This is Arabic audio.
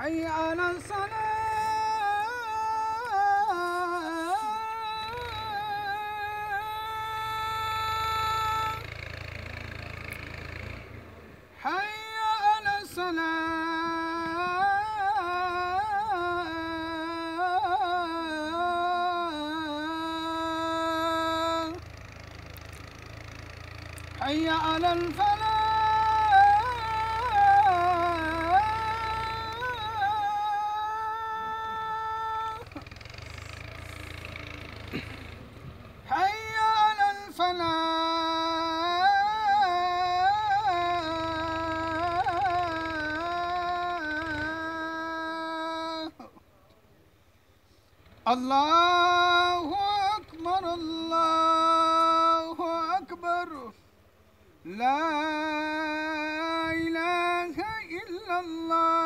حي على الصلاة حي على الصلاة حي على الفلاح. حي على الفلاح. الله أكبر الله أكبر. لا إله إلا الله.